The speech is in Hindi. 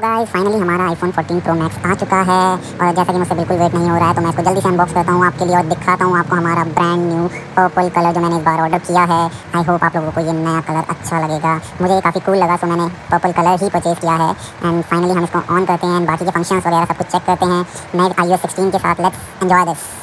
गाइस फाइनली हमारा आईफोन 14 प्रो मैक्स आ चुका है। और जैसा कि मुझसे बिल्कुल वेट नहीं हो रहा है तो मैं इसको जल्दी से अनबॉक्स करता हूँ आपके लिए और दिखाता हूँ आपको हमारा ब्रांड न्यू पर्पल कलर जो मैंने इस बार ऑर्डर किया है। आई होप आप लोगों को ये नया कलर अच्छा लगेगा। मुझे काफ़ी कूल लगा सो मैंने पर्पल कलर ही परचेज़ किया है। एंड फाइनली हम इसको ऑन करते हैं, बाकी के फ़ंक्शन वगैरह सब कुछ चेक करते हैं। मैं आई ओ के साथ लेट्स एन्जॉय दिस